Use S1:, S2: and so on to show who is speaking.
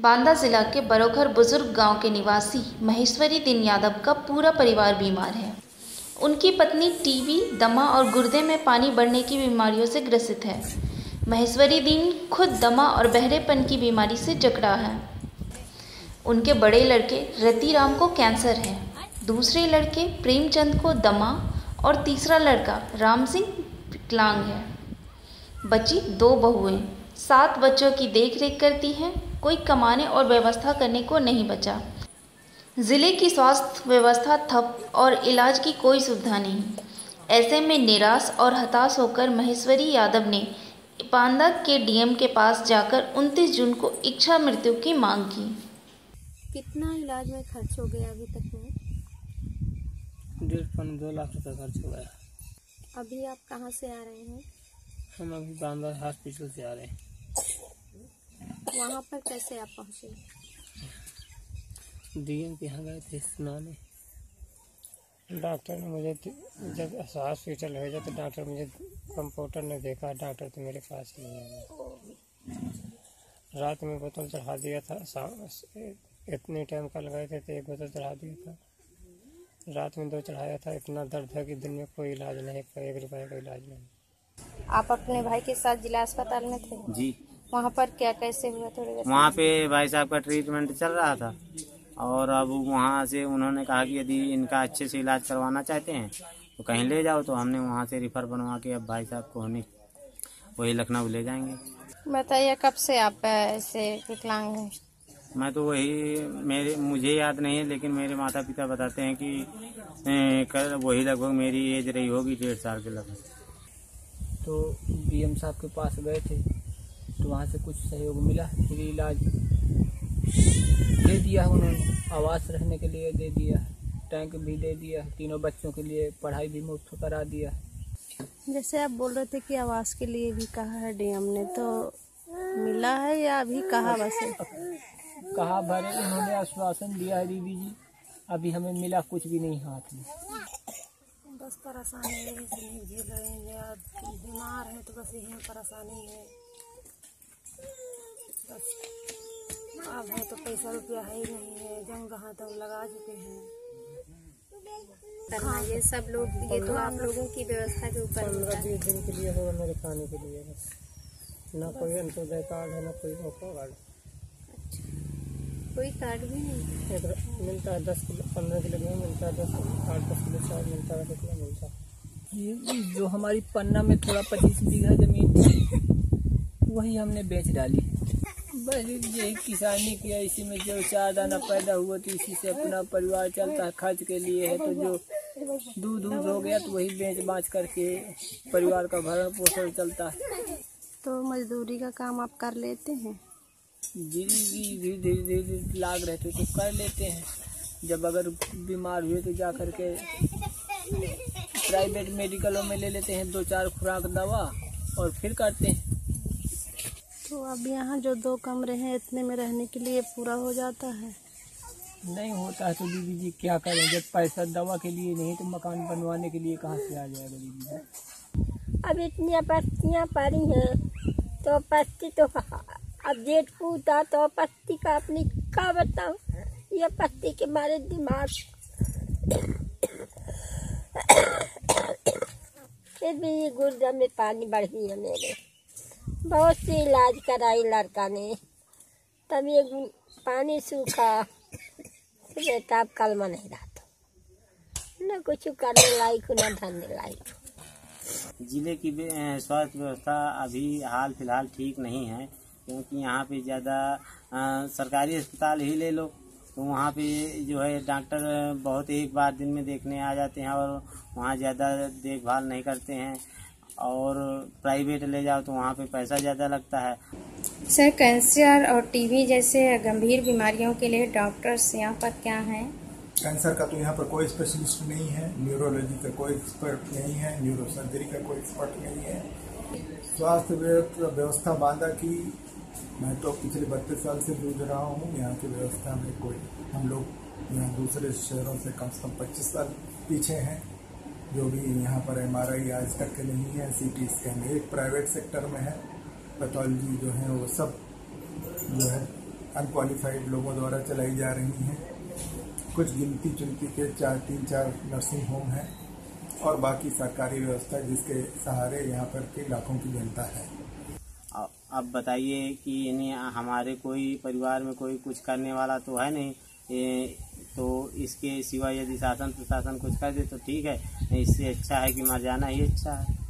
S1: बांदा जिला के बरोखर बुज़ुर्ग गाँव के निवासी महेश्वरी दिन यादव का पूरा परिवार बीमार है। उनकी पत्नी टीबी, दमा और गुर्दे में पानी बढ़ने की बीमारियों से ग्रसित है। महेश्वरी दिन खुद दमा और बहरेपन की बीमारी से जकड़ा है। उनके बड़े लड़के रतिराम को कैंसर है। दूसरे लड़के प्रेमचंद को दमा और तीसरा लड़का राम सिंह विकलांग है। बची दो बहुएँ। सात बच्चों की देखरेख करती हैं। कोई कमाने और व्यवस्था करने को नहीं बचा। ज़िले की स्वास्थ्य व्यवस्था ठप और इलाज की कोई सुविधा नहीं। ऐसे में निराश और हताश होकर महेश्वरी यादव ने पांदा के डीएम के पास जाकर 29 जून को इच्छा मृत्यु की मांग की।
S2: कितना इलाज में खर्च हो गया अभी तक में?
S3: डेढ़ पौने दो लाख रुपए खर्च हो गया।
S2: अभी आप कहाँ से आ रहे हैं?
S3: हम अभी बांदा हॉस्पिटल से आ रहे हैं।
S2: वहाँ पर कैसे आप पहुँचे?
S3: डीएम के यहाँ गए थे सुनाने डॉक्टर ने मुझे जब हॉस्पिटल भेजा तो डॉक्टर मुझे कंपाउंडर ने देखा डॉक्टर तो मेरे पास ही नहीं आया रात में बोतल चढ़ा दिया था इतने टाइम कल गए थे तो एक बोतल चढ़ा दिया था। रात में दो चढ़ाया था इतना दर्द है कि दिन में कोई इलाज नहीं एक रुपये का इलाज नहीं।
S2: आप अपने भाई के साथ जिला अस्पताल में थे?
S4: जी।
S2: वहाँ पर क्या कैसे हुआ थोड़ी
S4: वहाँ पे भाई साहब का ट्रीटमेंट चल रहा था। और अब वहाँ से उन्होंने कहा कि यदि इनका अच्छे से इलाज करवाना चाहते हैं तो कहीं ले जाओ तो हमने वहाँ से रिफर बनवा के अब भाई साहब को होने वही लखनऊ ले जाएँगे।
S2: बताइए कब से आप ऐसे विकलांग हैं?
S4: मैं तो वही मेरे मुझे याद नहीं है लेकिन मेरे माता पिता बताते हैं कि ए, कर वही लगभग मेरी एज रही होगी डेढ़ साल के लगभग।
S3: तो डीएम साहब के पास गए थे? तो वहाँ से कुछ सहयोग मिला फिर इलाज दे दिया उन्होंने। आवास रहने के लिए दे दिया टैंक भी दे दिया तीनों बच्चों के लिए पढ़ाई भी मुफ़्त करा दिया।
S2: जैसे आप बोल रहे थे कि आवास के लिए भी कहा है डीएम ने तो मिला है या अभी कहा बस
S3: कहा भरे उन्होंने आश्वासन दिया है दीदी जी। अभी हमें मिला कुछ भी नहीं हाथ में।
S5: बस परेशानी हैं बीमार है तो बस यही परेशानी है। बस अब है तो पैसा रुपया है ही नहीं है जंग जहाँ तक लगा चुके हैं।
S2: करना ये सब लोग ये तो आप लोगों की व्यवस्था के ऊपर
S3: पंद्रह बीस दिन के लिए होगा मेरे खाने के लिए। बस। ना कोई अंत्योदय कार्ड है ना कोई मौका कार्ड।
S2: कोई कार्ड भी नहीं।
S3: मिलता है दस किलो पंद्रह किलो गेहूँ मिलता है दस किलो आठ दस किलो चावल मिलता है कितना मिलता है। ये जो हमारी पन्ना में थोड़ा पच्चीस बीघा ज़मीन थी वही हमने बेच डाली। बस यही किसानी किया इसी में जो चार दाना पैदा हुआ तो इसी से अपना परिवार चलता है खर्च के लिए है तो जो दूध दूध हो गया तो वही बेच बाँच करके परिवार का भरण पोषण चलता है।
S2: तो मजदूरी का काम आप कर लेते हैं?
S3: धीरे धीरे धीरे धीरे धीरे लाग रहे थे तो कर लेते हैं। जब अगर बीमार हुए तो जा करके प्राइवेट मेडिकलों में ले लेते हैं दो चार खुराक दवा और फिर करते हैं।
S2: तो अब यहाँ जो दो कमरे हैं इतने में रहने के लिए पूरा हो जाता है।
S3: नहीं होता है तो दीदी जी क्या करें? जब पैसा दवा के लिए नहीं तो मकान बनवाने के लिए कहाँ से आ जाएगा दीदी जी?
S5: अब इतनी पत्तियाँ पड़ी हैं तो पत्ती तो अब जेठ पूता तो पत्ती का अपनी का बताऊँ? ये पत्ती के मारे दिमाग। फिर भी ये गुर्दा में पानी बढ़ है मेरे। बहुत से इलाज कराई लड़का ने। तब ये पानी सूखा। तो बेटा अब कलमा नहीं रहा न कुछ करने लायक, न धरने लायक।
S4: ज़िले की स्वास्थ्य व्यवस्था अभी हाल फ़िलहाल ठीक नहीं है, क्योंकि यहाँ पे ज़्यादा सरकारी अस्पताल ही ले लो। तो वहाँ पे जो है डॉक्टर बहुत एक बार दिन में देखने आ जाते हैं और वहाँ ज़्यादा देखभाल नहीं करते हैं। और प्राइवेट ले जाओ तो वहाँ पे पैसा ज़्यादा लगता है।
S6: सर कैंसर और टीबी जैसे गंभीर बीमारियों के लिए डॉक्टर्स यहाँ पर क्या हैं?
S7: कैंसर का तो यहाँ पर कोई स्पेशलिस्ट नहीं है न्यूरोलॉजी का कोई एक्सपर्ट नहीं है न्यूरो सर्जरी का कोई एक्सपर्ट नहीं है। स्वास्थ्य व्यवस्था बांदा की मैं तो पिछले बत्तीस साल से जूझ रहा हूँ यहाँ की व्यवस्था में कोई हम लोग यहाँ दूसरे शहरों से कम से कम पच्चीस साल पीछे हैं। जो भी यहाँ पर एमआरआई आज तक के नहीं है सी टी स्कैन एक प्राइवेट सेक्टर में है पैथोलॉजी जो है वो सब जो है अनक्वालिफाइड लोगों द्वारा चलाई जा रही हैं। कुछ गिनती चुनती के चार, तीन, चार नर्सिंग होम हैं और बाकी सरकारी व्यवस्था जिसके सहारे यहाँ पर के लाखों की जनता है।
S4: अब बताइए कि यानी हमारे कोई परिवार में कोई कुछ करने वाला तो है नहीं। तो इसके सिवा यदि शासन प्रशासन कुछ कर दे तो ठीक है इससे अच्छा है कि मर जाना ही अच्छा है।